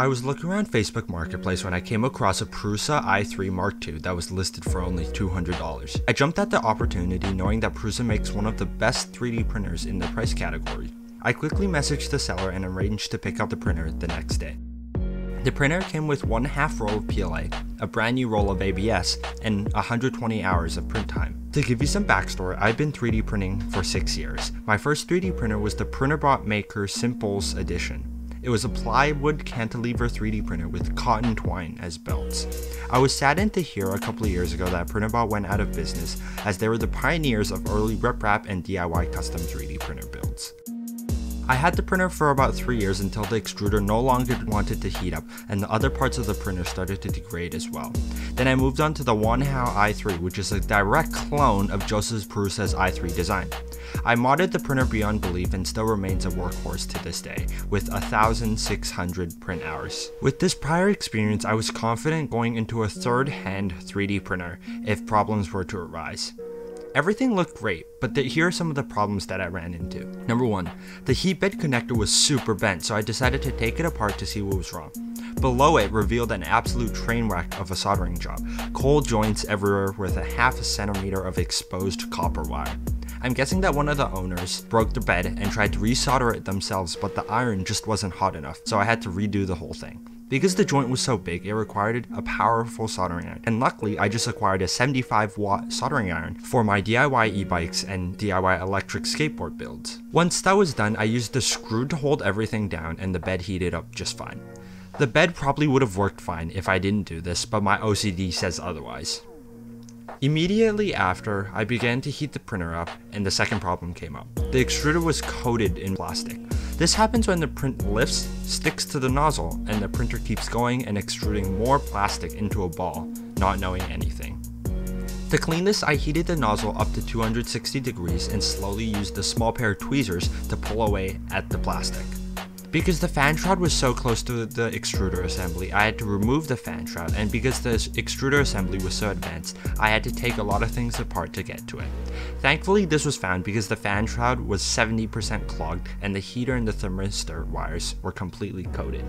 I was looking around Facebook Marketplace when I came across a Prusa i3 Mark II that was listed for only $200. I jumped at the opportunity knowing that Prusa makes one of the best 3D printers in the price category. I quickly messaged the seller and arranged to pick up the printer the next day. The printer came with one half roll of PLA, a brand new roll of ABS, and 120 hours of print time. To give you some backstory, I've been 3D printing for 6 years. My first 3D printer was the Printrbot Maker Simples Edition. It was a plywood cantilever 3D printer with cotton twine as belts. I was saddened to hear a couple of years ago that Printrbot went out of business as they were the pioneers of early RepRap and DIY custom 3D printer builds. I had the printer for about 3 years until the extruder no longer wanted to heat up and the other parts of the printer started to degrade as well. Then I moved on to the Wanhao i3 which is a direct clone of Josef Prusa's i3 design. I modded the printer beyond belief and still remains a workhorse to this day, with 1600 print hours. With this prior experience, I was confident going into a third hand 3D printer if problems were to arise. Everything looked great, but the, here are some of the problems that I ran into. Number one, the heat bed connector was super bent, so I decided to take it apart to see what was wrong. Below it revealed an absolute train wreck of a soldering job, cold joints everywhere with a half a centimeter of exposed copper wire. I'm guessing that one of the owners broke the bed and tried to resolder it themselves, but the iron just wasn't hot enough, so I had to redo the whole thing. Because the joint was so big, it required a powerful soldering iron, and luckily I just acquired a 75 watt soldering iron for my DIY e-bikes and DIY electric skateboard builds. Once that was done, I used the screw to hold everything down and the bed heated up just fine. The bed probably would have worked fine if I didn't do this, but my OCD says otherwise. Immediately after, I began to heat the printer up and the second problem came up. The extruder was coated in plastic. This happens when the print lifts, sticks to the nozzle, and the printer keeps going and extruding more plastic into a ball, not knowing anything. To clean this, I heated the nozzle up to 260 degrees and slowly used a small pair of tweezers to pull away at the plastic. Because the fan shroud was so close to the extruder assembly, I had to remove the fan shroud, and because the extruder assembly was so advanced, I had to take a lot of things apart to get to it. Thankfully, this was found because the fan shroud was 70% clogged and the heater and the thermistor wires were completely coated.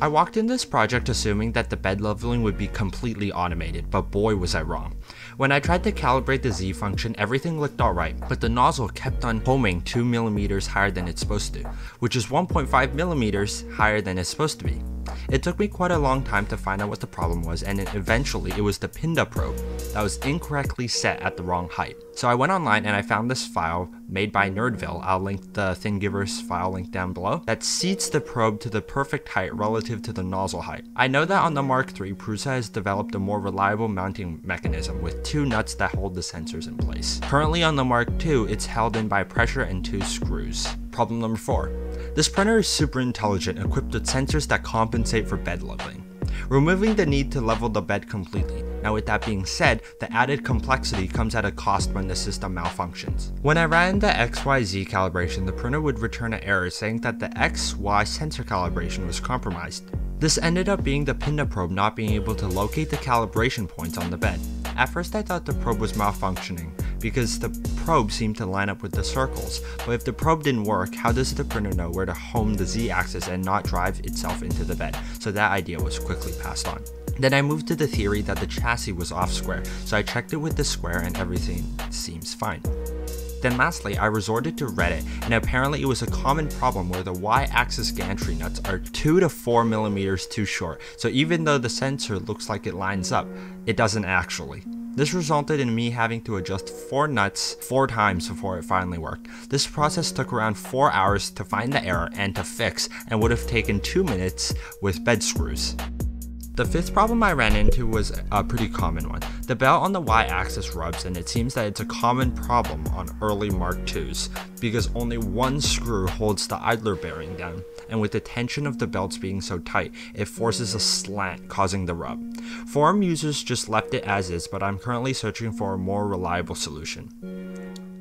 I walked in this project assuming that the bed leveling would be completely automated, but boy was I wrong. When I tried to calibrate the Z function, everything looked alright, but the nozzle kept on homing 2mm higher than it's supposed to, which is 1.5mm higher than it's supposed to be. It took me quite a long time to find out what the problem was and eventually it was the Pinda probe that was incorrectly set at the wrong height. So I went online and I found this file made by Nerdville, I'll link the Thingiverse file link down below, that seats the probe to the perfect height relative to the nozzle height. I know that on the Mark III, Prusa has developed a more reliable mounting mechanism with two nuts that hold the sensors in place. Currently on the Mark II, it's held in by pressure and two screws. Problem number 4. This printer is super intelligent, equipped with sensors that compensate for bed leveling removing the need to level the bed completely. Now with that being said, the added complexity comes at a cost when the system malfunctions. When I ran the XYZ calibration, the printer would return an error saying that the XY sensor calibration was compromised. This ended up being the Pinda probe not being able to locate the calibration points on the bed. At first I thought the probe was malfunctioning, because the probe seemed to line up with the circles, but if the probe didn't work, how does the printer know where to home the z-axis and not drive itself into the bed? So that idea was quickly passed on. Then I moved to the theory that the chassis was off square, so I checked it with the square and everything seems fine. Then lastly, I resorted to Reddit, and apparently it was a common problem where the y-axis gantry nuts are 2 to 4 millimeters too short, so even though the sensor looks like it lines up, it doesn't actually. This resulted in me having to adjust 4 nuts 4 times before it finally worked. This process took around 4 hours to find the error and to fix, and would have taken 2 minutes with bed screws. The fifth problem I ran into was a pretty common one. The belt on the y-axis rubs and it seems that it's a common problem on early Mark IIs because only one screw holds the idler bearing down and with the tension of the belts being so tight, it forces a slant causing the rub. Forum users just left it as is but I'm currently searching for a more reliable solution.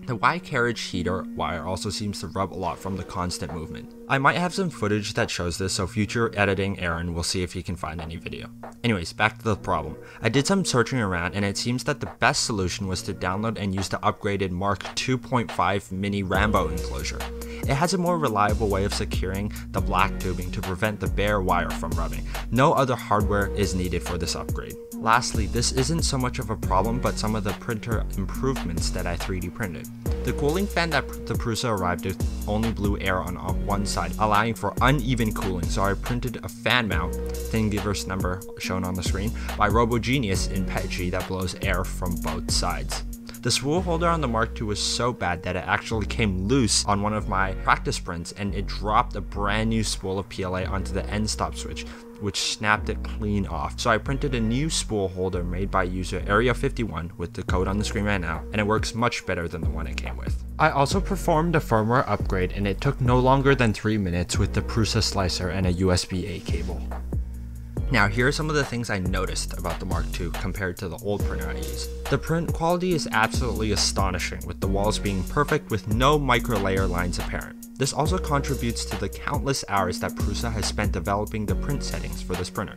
The Y carriage heater wire also seems to rub a lot from the constant movement. I might have some footage that shows this, so future editing Aaron will see if he can find any video. Anyways, back to the problem. I did some searching around and it seems that the best solution was to download and use the upgraded Mark 2.5 mini Rambo enclosure. It has a more reliable way of securing the black tubing to prevent the bare wire from rubbing. No other hardware is needed for this upgrade. Lastly, this isn't so much of a problem but some of the printer improvements that I 3D printed. The cooling fan that the Prusa arrived with only blew air on one side, allowing for uneven cooling, so I printed a fan mount, Thingiverse number shown on the screen, by RoboGenius in PETG that blows air from both sides. The spool holder on the Mark II was so bad that it actually came loose on one of my practice prints and it dropped a brand new spool of PLA onto the end stop switch, which snapped it clean off. So I printed a new spool holder made by user Area51 with the code on the screen right now, and it works much better than the one it came with. I also performed a firmware upgrade and it took no longer than 3 minutes with the Prusa slicer and a USB-A cable. Now here are some of the things I noticed about the Mark II compared to the old printer I used. The print quality is absolutely astonishing with the walls being perfect with no micro layer lines apparent. This also contributes to the countless hours that Prusa has spent developing the print settings for this printer.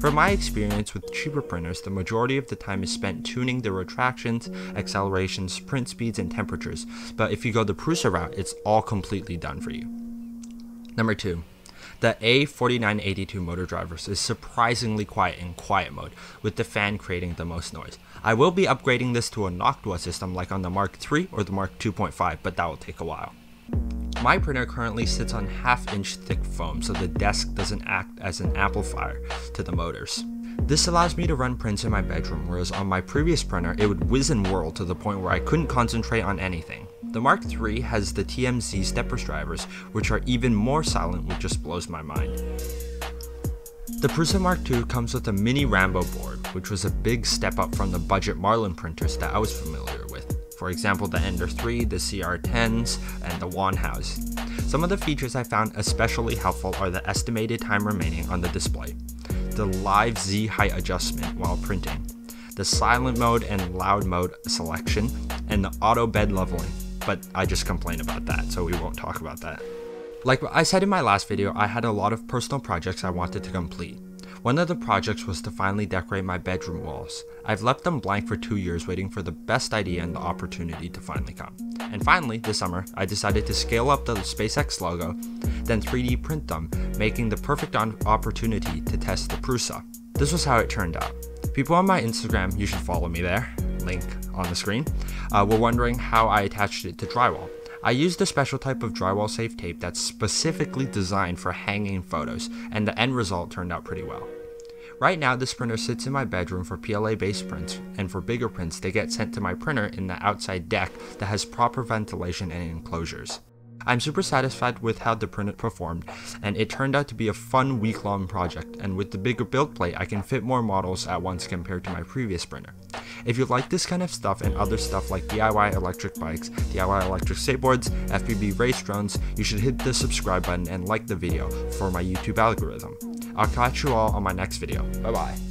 From my experience with cheaper printers, the majority of the time is spent tuning the retractions, accelerations, print speeds, and temperatures, but if you go the Prusa route, it's all completely done for you. Number 2. The A4982 motor drivers is surprisingly quiet in quiet mode, with the fan creating the most noise. I will be upgrading this to a Noctua system like on the Mark III or the Mark 2.5, but that will take a while. My printer currently sits on half inch thick foam so the desk doesn't act as an amplifier to the motors. This allows me to run prints in my bedroom, whereas on my previous printer it would whiz and whirl to the point where I couldn't concentrate on anything. The Mark III has the TMC steppers drivers, which are even more silent which just blows my mind. The Prusa Mark II comes with a mini Rambo board, which was a big step up from the budget Marlin printers that I was familiar with. For example, the Ender 3, the CR10s, and the Wanhao. Some of the features I found especially helpful are the estimated time remaining on the display, the live Z height adjustment while printing, the silent mode and loud mode selection, and the auto bed leveling, but I just complain about that, so we won't talk about that. Like I said in my last video, I had a lot of personal projects I wanted to complete. One of the projects was to finally decorate my bedroom walls. I've left them blank for two years waiting for the best idea and the opportunity to finally come. And finally, this summer, I decided to scale up the SpaceX logo, then 3D print them, making the perfect opportunity to test the Prusa. This was how it turned out. People on my Instagram, you should follow me there, link on the screen, uh, were wondering how I attached it to drywall. I used a special type of drywall safe tape that's specifically designed for hanging photos, and the end result turned out pretty well. Right now, this printer sits in my bedroom for PLA based prints, and for bigger prints, they get sent to my printer in the outside deck that has proper ventilation and enclosures. I'm super satisfied with how the print performed, and it turned out to be a fun week long project, and with the bigger build plate, I can fit more models at once compared to my previous printer. If you like this kind of stuff and other stuff like DIY electric bikes, DIY electric skateboards, FPV race drones, you should hit the subscribe button and like the video for my YouTube algorithm. I'll catch you all on my next video. Bye bye.